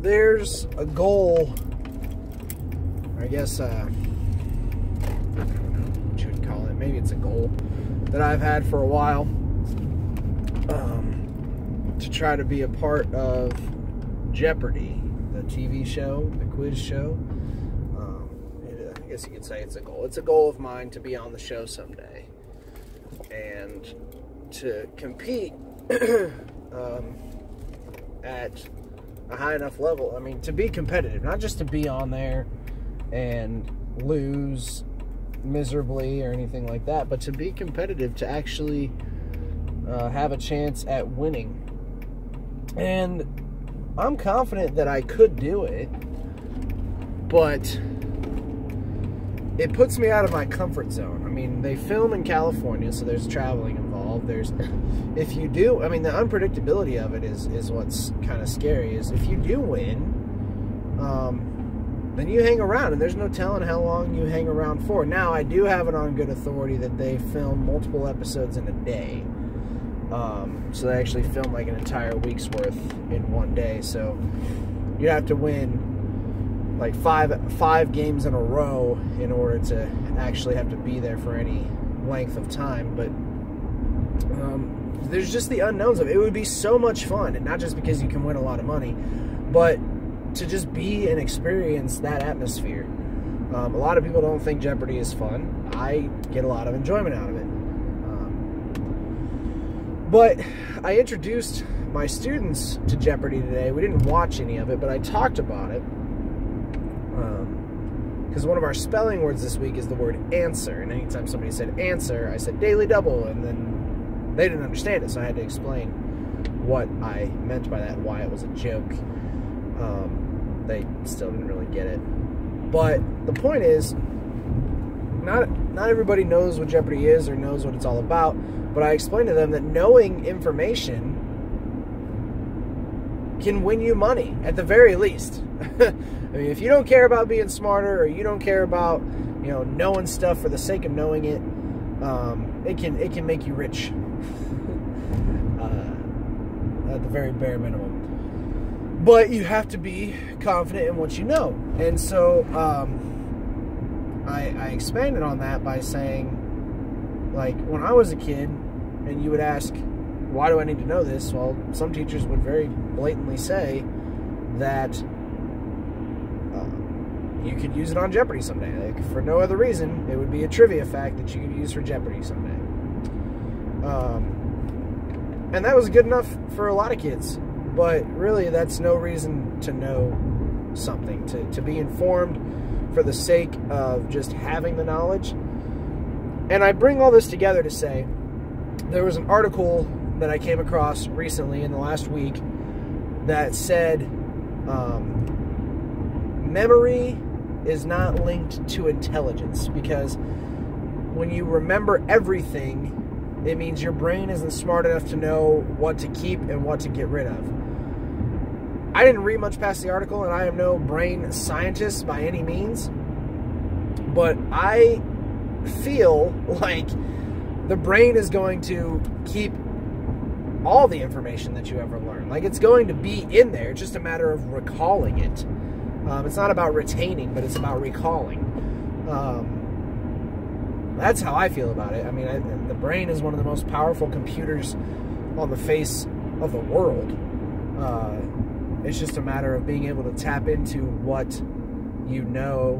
there's a goal, I guess, uh, I don't know what you would call it. Maybe it's a goal that I've had for a while um, to try to be a part of Jeopardy, the TV show, the quiz show. Um, it, I guess you could say it's a goal. It's a goal of mine to be on the show someday and to compete um, at a high enough level. I mean, to be competitive, not just to be on there and lose miserably or anything like that, but to be competitive, to actually uh, have a chance at winning. And I'm confident that I could do it, but it puts me out of my comfort zone. I mean, they film in California, so there's traveling involved. There's, if you do, I mean, the unpredictability of it is is what's kind of scary. Is if you do win, um, then you hang around, and there's no telling how long you hang around for. Now, I do have it on good authority that they film multiple episodes in a day. Um, so they actually film like an entire week's worth in one day. So you have to win like five five games in a row in order to actually have to be there for any length of time. But um, there's just the unknowns of it. It would be so much fun, and not just because you can win a lot of money, but to just be and experience that atmosphere. Um, a lot of people don't think Jeopardy is fun. I get a lot of enjoyment out of it. Um, but I introduced my students to Jeopardy today. We didn't watch any of it, but I talked about it. Because um, one of our spelling words this week is the word answer. And anytime somebody said answer, I said daily double. And then they didn't understand it, so I had to explain what I meant by that, why it was a joke. Um, they still didn't really get it. But the point is, not not everybody knows what Jeopardy is or knows what it's all about. But I explained to them that knowing information can win you money at the very least. I mean, if you don't care about being smarter or you don't care about you know knowing stuff for the sake of knowing it, um, it can it can make you rich uh, at the very bare minimum. But you have to be confident in what you know, and so um, I, I expanded on that by saying, like when I was a kid, and you would ask, why do I need to know this? Well, some teachers would very blatantly say that uh, you could use it on Jeopardy someday. Like, for no other reason, it would be a trivia fact that you could use for Jeopardy someday. Um, and that was good enough for a lot of kids. But really, that's no reason to know something, to, to be informed for the sake of just having the knowledge. And I bring all this together to say there was an article that I came across recently in the last week that said um, memory is not linked to intelligence because when you remember everything, it means your brain isn't smart enough to know what to keep and what to get rid of. I didn't read much past the article, and I am no brain scientist by any means, but I feel like the brain is going to keep all the information that you ever learn. Like it's going to be in there. Just a matter of recalling it. Um, it's not about retaining, but it's about recalling. Um, that's how I feel about it. I mean, I, the brain is one of the most powerful computers on the face of the world. Uh, it's just a matter of being able to tap into what you know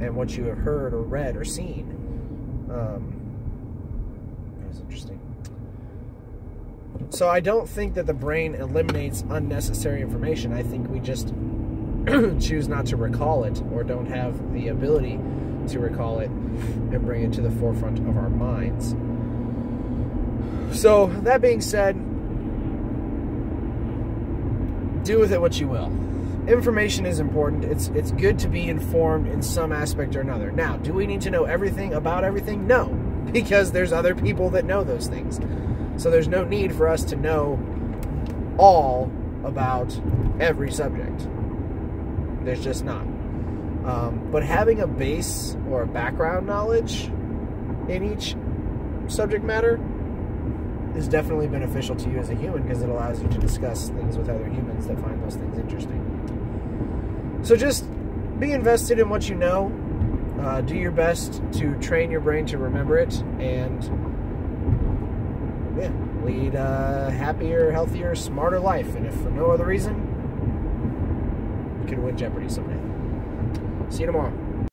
and what you have heard or read or seen. Um, that's interesting. So I don't think that the brain eliminates unnecessary information. I think we just choose not to recall it or don't have the ability to recall it and bring it to the forefront of our minds. So, that being said, do with it what you will. Information is important. It's it's good to be informed in some aspect or another. Now, do we need to know everything about everything? No, because there's other people that know those things. So there's no need for us to know all about every subject. There's just not. Um, but having a base or a background knowledge in each subject matter is definitely beneficial to you as a human because it allows you to discuss things with other humans that find those things interesting. So just be invested in what you know. Uh, do your best to train your brain to remember it, and yeah, lead a happier, healthier, smarter life. And if for no other reason, you can win Jeopardy someday. See you tomorrow.